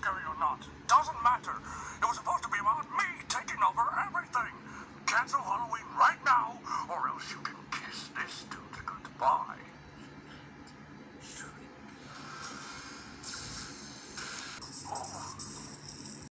scary or not. Doesn't matter. It was supposed to be about me taking over everything. Cancel Halloween right now, or else you can kiss this dude goodbye.